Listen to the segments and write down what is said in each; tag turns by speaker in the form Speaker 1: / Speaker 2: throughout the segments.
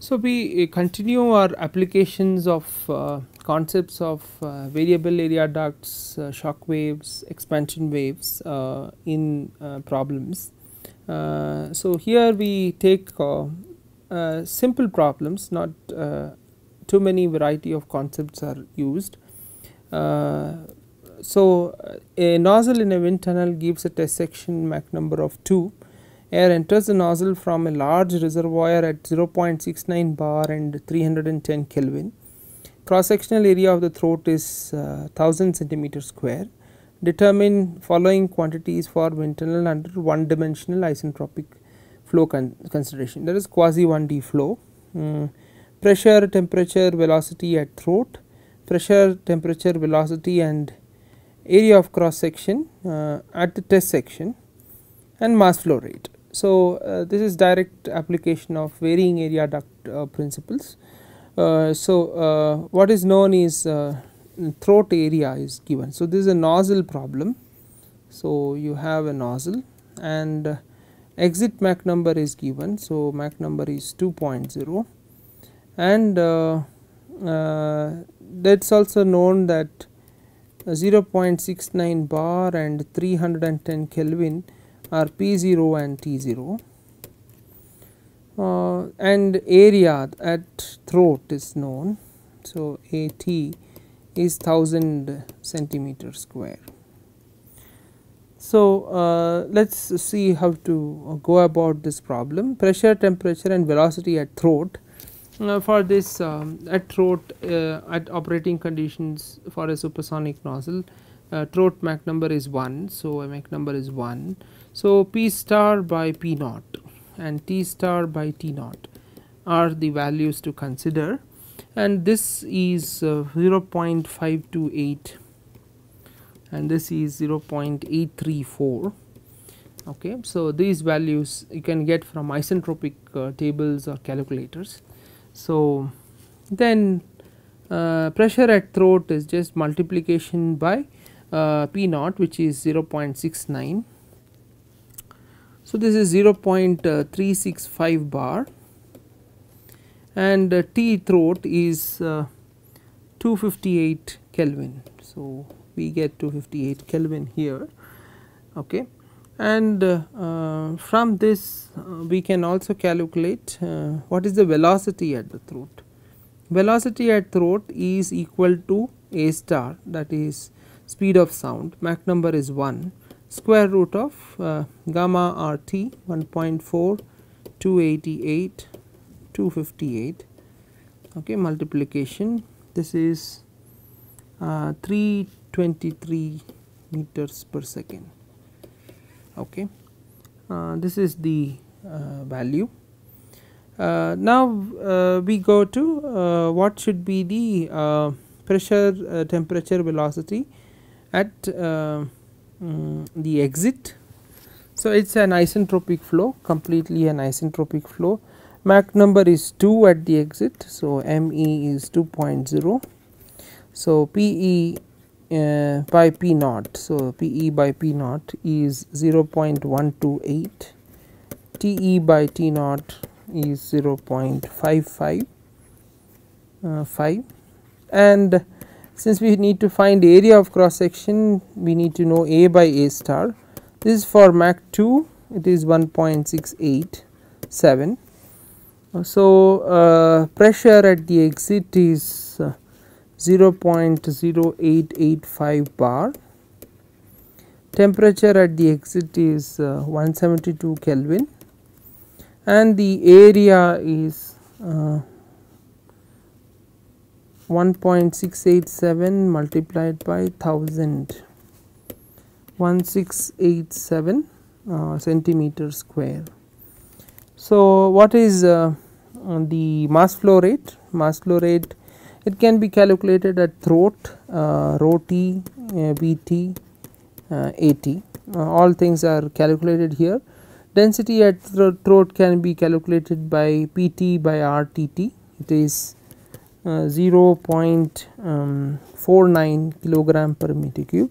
Speaker 1: So, we uh, continue our applications of uh, concepts of uh, variable area ducts, uh, shock waves, expansion waves uh, in uh, problems. So, here we take simple problems not too many variety of concepts are used. So, a nozzle in a wind tunnel gives a test section Mach number of 2 air enters the nozzle from a large reservoir at 0.69 bar and 310 Kelvin. Cross sectional area of the throat is uh, 1000 centimeter square. Determine following quantities for tunnel under one dimensional isentropic flow con consideration that is quasi 1D flow. Mm, pressure, temperature, velocity at throat, pressure, temperature, velocity and area of cross section uh, at the test section and mass flow rate. So, uh, this is direct application of varying area duct uh, principles. Uh, so, uh, what is known is uh, throat area is given. So, this is a nozzle problem. So, you have a nozzle and uh, exit Mach number is given. So, Mach number is 2.0 and that is also known that 0.69 bar and 310 Kelvin are P0 and T0 uh, and area at throat is known. So, AT is 1000 centimeter square. So, uh, let us see how to go about this problem pressure, temperature and velocity at throat. Uh, for this um, at throat uh, at operating conditions for a supersonic nozzle uh, throat Mach number is 1. So, Mach number is 1 so, P star by P naught and T star by T naught are the values to consider and this is uh, 0.528 and this is 0.834 okay. So, these values you can get from isentropic uh, tables or calculators. So, then uh, pressure at throat is just multiplication by uh, P naught which is 0.69 so, this is 0.365 bar and uh, T throat is uh, 258 Kelvin. So, we get 258 Kelvin here okay. and uh, uh from this uh, we can also calculate uh, what is the velocity at the throat. Velocity at throat is equal to A star that is speed of sound. Mach number is 1 square root of uh, gamma RT 1.4 288 258 okay multiplication. This is uh, 323 meters per second. Okay. Uh, this is the uh, value. Uh, now uh, we go to what should be the pressure temperature velocity at um, the exit. So, it is an isentropic flow completely an isentropic flow Mach number is 2 at the exit. So, ME is 2.0. So, PE uh, by P naught. So, PE by P naught is 0.128 TE by T naught is 0.55 uh, 5 and since we need to find area of cross section we need to know A by A star. This is for Mach 2 it is 1.687 so uh, pressure at the exit is uh, 0.0885 bar. Temperature at the exit is uh, 172 Kelvin. And the area is uh, 1.687 multiplied by 1000 1687 uh, centimeter square. So, what is uh, the mass flow rate? Mass flow rate it can be calculated at throat, uh, rho t, uh, Vt, uh, At uh, all things are calculated here. Density at throat can be calculated by Pt by Rtt it is uh, 0.49 kilogram per meter cube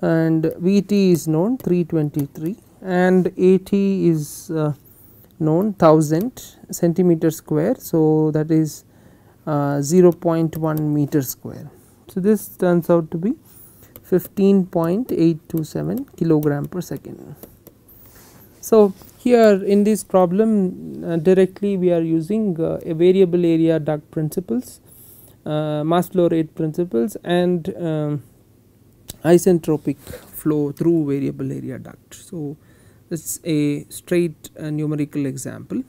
Speaker 1: and Vt is known 323 and At is uh, known 1000 centimeter square. So, that is uh, 0.1 meter square. So, this turns out to be 15.827 kilogram per second. So, here in this problem uh, directly we are using uh, a variable area duct principles, uh, mass flow rate principles and um, isentropic flow through variable area duct. So, it's a straight uh, numerical example.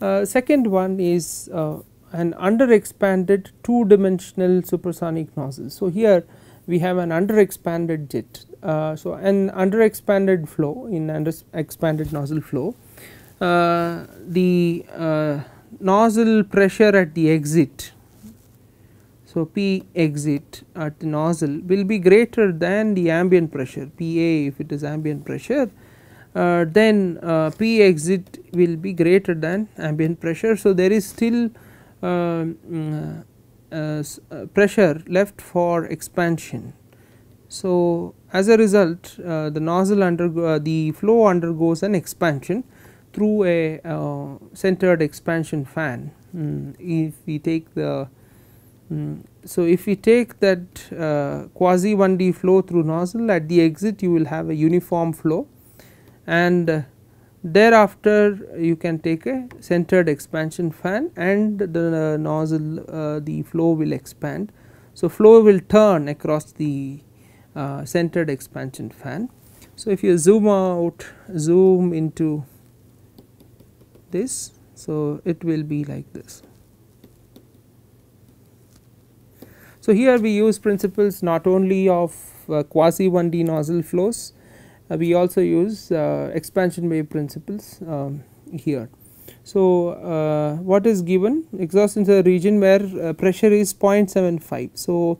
Speaker 1: Uh, second one is uh, an under expanded two dimensional supersonic nozzle. So, here we have an under expanded jet. Uh, so, an under expanded flow in under expanded nozzle flow uh, the uh, nozzle pressure at the exit so, P exit at the nozzle will be greater than the ambient pressure Pa if it is ambient pressure uh, then uh, P exit will be greater than ambient pressure. So, there is still uh, uh, pressure left for expansion. So, as a result the nozzle under the flow undergoes an expansion through a centered expansion fan. Mm, if we take the Mm. So, if we take that uh, quasi 1D flow through nozzle at the exit you will have a uniform flow and uh, thereafter you can take a centered expansion fan and the uh, nozzle uh, the flow will expand. So, flow will turn across the uh, centered expansion fan. So, if you zoom out zoom into this so it will be like this. So, here we use principles not only of uh, quasi 1D nozzle flows, uh, we also use uh, expansion wave principles um, here. So, uh, what is given exhaust into a region where uh, pressure is 0.75. So,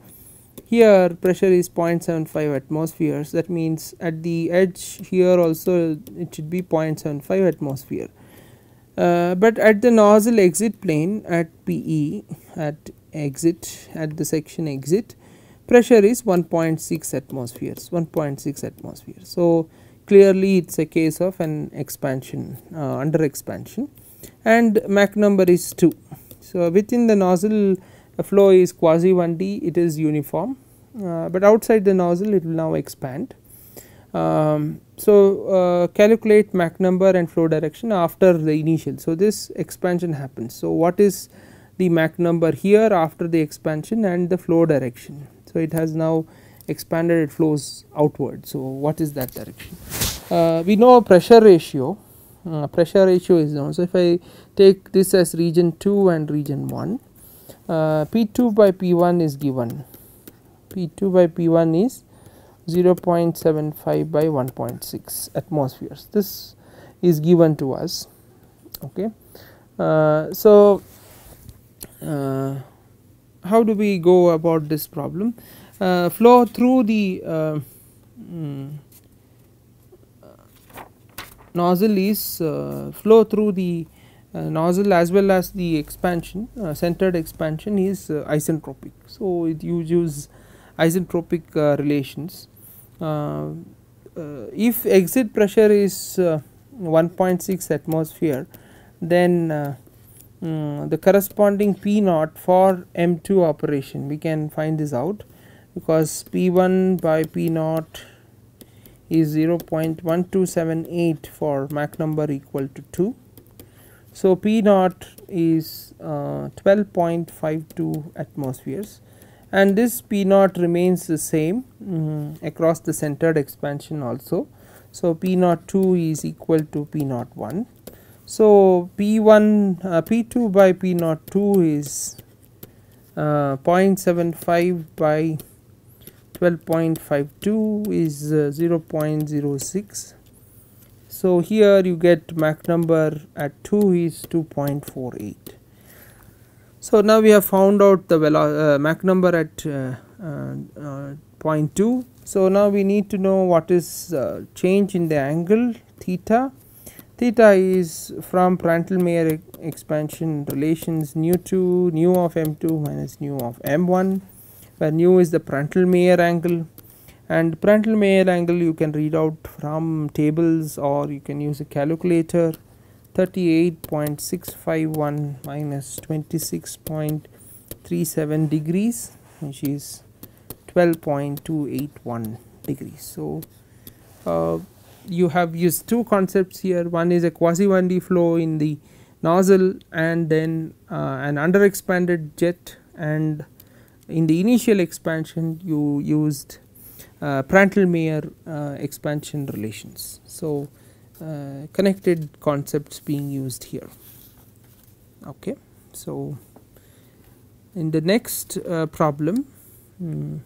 Speaker 1: here pressure is 0.75 atmospheres that means at the edge here also it should be 0.75 atmosphere. Uh, but at the nozzle exit plane at PE at exit at the section exit pressure is 1.6 atmospheres 1.6 atmospheres. So, clearly it is a case of an expansion uh, under expansion and Mach number is 2. So, within the nozzle flow is quasi 1D it is uniform, uh, but outside the nozzle it will now expand. Um, so, uh, calculate Mach number and flow direction after the initial. So, this expansion happens. So, what is the Mach number here after the expansion and the flow direction. So, it has now expanded it flows outward. So, what is that direction? Uh, we know pressure ratio, uh, pressure ratio is known. So, if I take this as region 2 and region 1, uh, P2 by P1 is given, P2 by P1 is 0.75 by 1.6 atmospheres. This is given to us. Okay. Uh, so, uh, how do we go about this problem? Uh, flow through the mm, nozzle is flow through the uh, nozzle as well as the expansion uh, centered expansion is uh, isentropic. So, it uses isentropic relations. if exit pressure is 1.6 atmosphere then um, the corresponding P naught for M2 operation we can find this out because P1 by P naught is 0.1278 for Mach number equal to 2. So, P naught is uh, 12.52 atmospheres. And this P naught remains the same um, across the centered expansion also. So, P naught 2 is equal to P naught 1 so, P 1 uh, P 2 by P naught 2 is uh, 0.75 by 12.52 is uh, 0.06 So, here you get Mach number at 2 is 2.48. So, now we have found out the velo uh, Mach number at uh, uh, uh 0.2. So, now we need to know what is uh, change in the angle theta. Theta is from Prandtl-Meyer expansion relations nu 2 nu of m2 minus nu of m1 where nu is the Prandtl-Meyer angle and Prandtl-Meyer angle you can read out from tables or you can use a calculator. 38.651 minus 26.37 degrees which is 12.281 degrees. So, uh, you have used two concepts here. One is a quasi 1D flow in the nozzle and then uh, an under expanded jet. And in the initial expansion you used Prandtl-Meyer uh, expansion relations. So, uh, connected concepts being used here. Okay. So, in the next uh, problem hmm,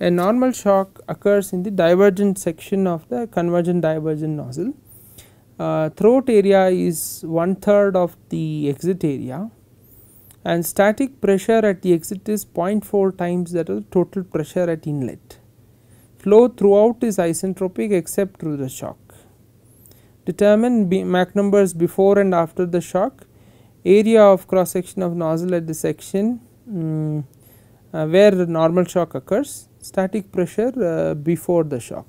Speaker 1: a normal shock occurs in the divergent section of the convergent divergent nozzle. Uh, throat area is one third of the exit area and static pressure at the exit is 0.4 times that of total pressure at inlet. Flow throughout is isentropic except through the shock. Determine Mach numbers before and after the shock, area of cross section of nozzle at the section um, uh, where normal shock occurs, static pressure uh, before the shock.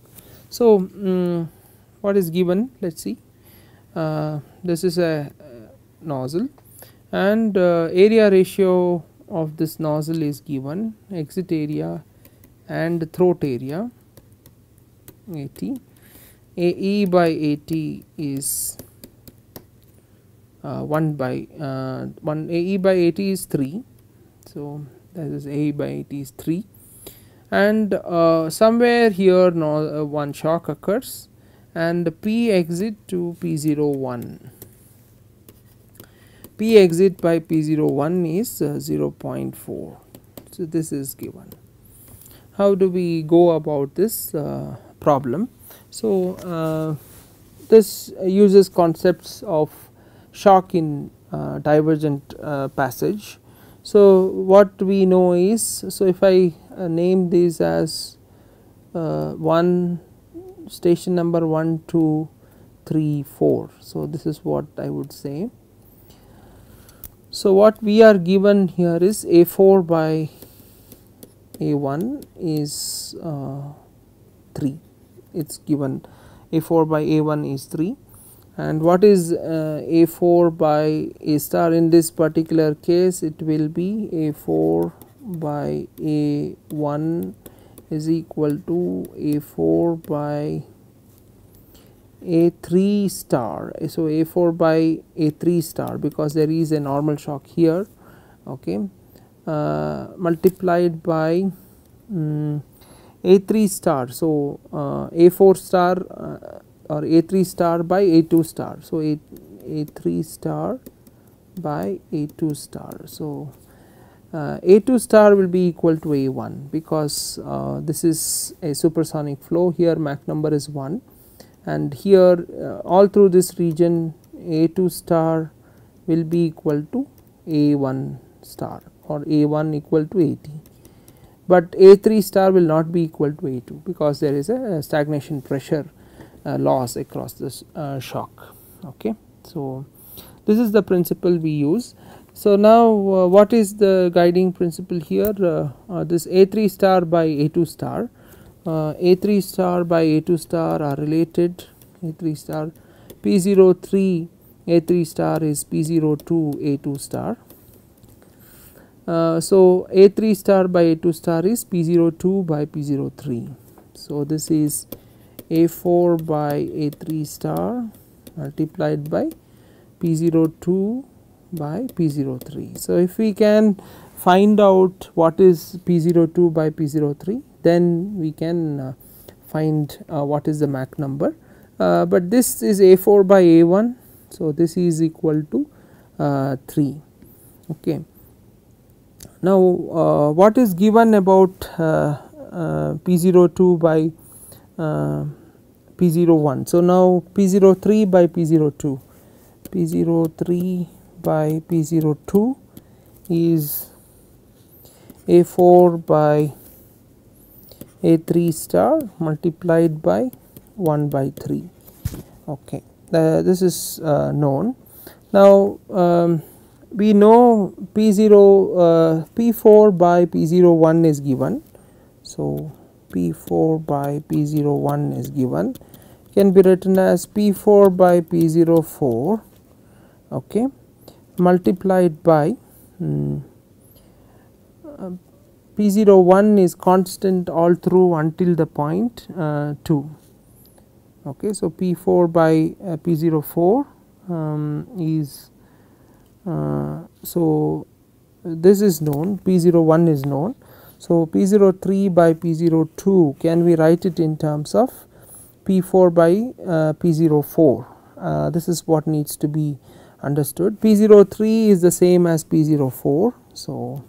Speaker 1: So, um, what is given let us see uh, this is a nozzle and uh, area ratio of this nozzle is given exit area and throat area AT AE by AT is uh, 1 by uh, 1 AE by AT is 3. So, that is AE by AT is 3 and uh, somewhere here no, uh, one shock occurs and P exit to P01. P exit by P01 is uh, 0.4. So, this is given. How do we go about this uh, problem? So, uh, this uses concepts of shock in uh, divergent uh, passage. So, what we know is, so if I name these as uh, 1 station number 1, 2, 3, 4. So, this is what I would say. So, what we are given here is A 4 by A 1 is uh, 3 it is given. A 4 by A 1 is 3 and what is uh, A 4 by A star? In this particular case it will be A 4 by A 1 is equal to A 4 by A 3 star. So, A 4 by A 3 star because there is a normal shock here okay, uh, multiplied by um, A 3 star. So, uh, A 4 star uh, or A 3 star by A 2 star. So, A, A 3 star by A 2 star. So, uh, A2 star will be equal to A1 because uh, this is a supersonic flow here Mach number is 1 and here uh, all through this region A2 star will be equal to A1 star or A1 equal to AT. But A3 star will not be equal to A2 because there is a stagnation pressure uh, loss across this uh, shock. Okay. So, this is the principle we use so, now uh, what is the guiding principle here uh, uh, this A 3 star by A 2 star uh, A 3 star by A 2 star are related A 3 star P 0 3 A 3 star is P 0 2 A 2 star. Uh, so, A 3 star by A 2 star is P 0 2 by P 0 3. So, this is A 4 by A 3 star multiplied by P 0 2 by P03. So, if we can find out what is P02 by P03 then we can uh, find uh, what is the Mach number, uh, but this is A4 by A1. So, this is equal to uh, 3. Okay. Now, what is given about uh, P02 by P01. So, now P03 by P02, P03 by P02 is A4 by A3 star multiplied by 1 by 3 okay uh, this is uh, known. Now um, we know P0 uh, P4 by P01 is given. So P4 by P01 is given. Can be written as P4 by P04 okay multiplied by um, uh, P01 is constant all through until the point uh, 2 okay so p4 by uh, p04 um, is uh, so this is known p01 is known. So p03 by p02 can we write it in terms of p4 by uh, p04 uh, this is what needs to be understood. P03 is the same as p04 so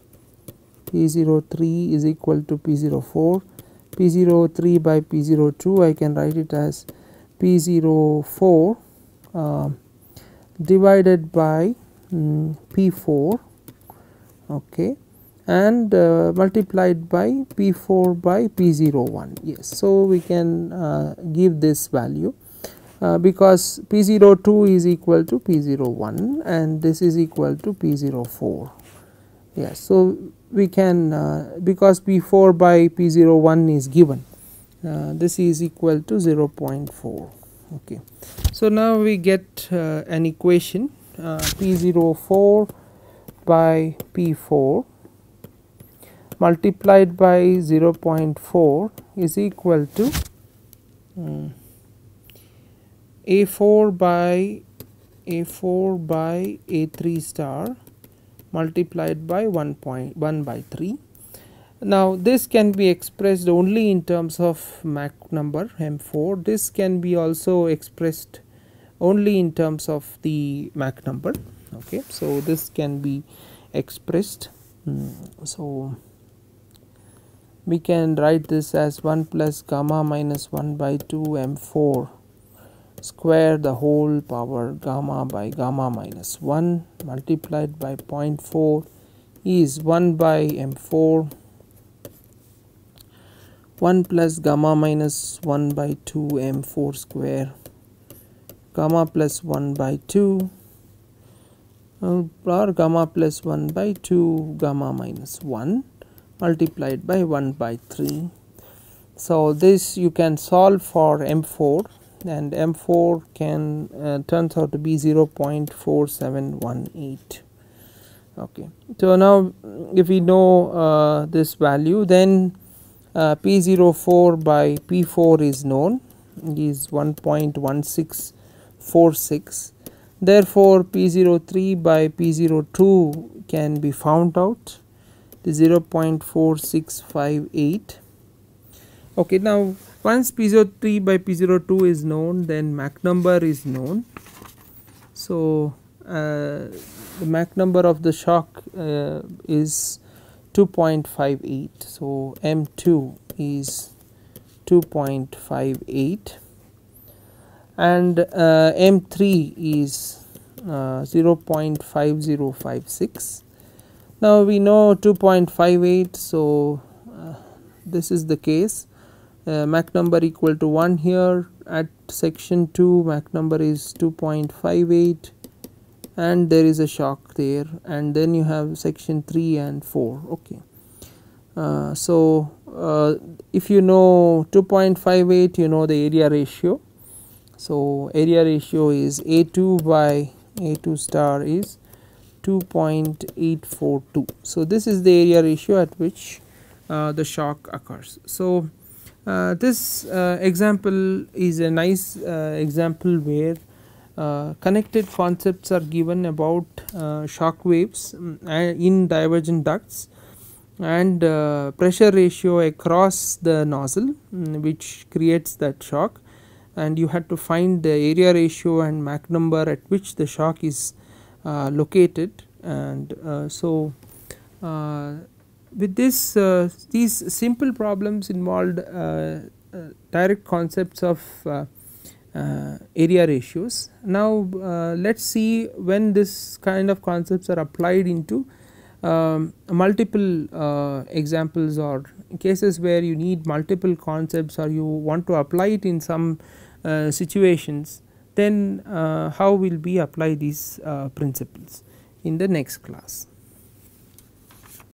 Speaker 1: p03 is equal to p04 p03 by p02 I can write it as P04 uh, divided by um, P4 okay and uh, multiplied by P4 by P01 yes. So, we can uh, give this value uh, because P02 is equal to P01 and this is equal to P04 yes. So, we can uh, because P4 by P01 is given uh, this is equal to 0.4 okay. So, now we get uh, an equation uh, P04 by P4 multiplied by 0.4 is equal to um, A4 by A4 by A3 star multiplied by 1.1 by 3 now this can be expressed only in terms of Mach number M4. This can be also expressed only in terms of the Mach number. Okay, so this can be expressed. Mm, so we can write this as 1 plus gamma minus 1 by 2 M4 square the whole power gamma by gamma minus 1 multiplied by 0.4 is 1 by M4 1 plus gamma minus 1 by 2 m4 square. Gamma plus 1 by 2 uh, or gamma plus 1 by 2 gamma minus 1 multiplied by 1 by 3. So, this you can solve for m4 and m4 can uh, turns out to be 0.4718 okay. So now if we know uh, this value then uh, P04 by P4 is known. Is 1.1646 therefore P03 by P02 can be found out. The 0.4658 okay now once P03 by P02 is known then Mach number is known. So uh, the Mach number of the shock uh, is 2.58 so M2 is 2.58 and uh, M3 is uh, 0.5056 now we know 2.58 so uh, this is the case uh, Mach number equal to 1 here at section 2 Mach number is 2.58 and there is a shock there. And then you have section 3 and 4 okay. Uh, so uh, if you know 2.58 you know the area ratio. So area ratio is a2 by a2 star is 2.842 so this is the area ratio at which uh, the shock occurs. So uh, this uh, example is a nice uh, example where uh, connected concepts are given about uh, shock waves um, in divergent ducts and uh, pressure ratio across the nozzle um, which creates that shock. And you had to find the area ratio and Mach number at which the shock is uh, located. And uh, so with this these simple problems involved direct concepts of uh, uh, area ratios. Now, uh, let us see when this kind of concepts are applied into um, multiple uh, examples or cases where you need multiple concepts or you want to apply it in some uh, situations then uh, how will we apply these uh, principles in the next class.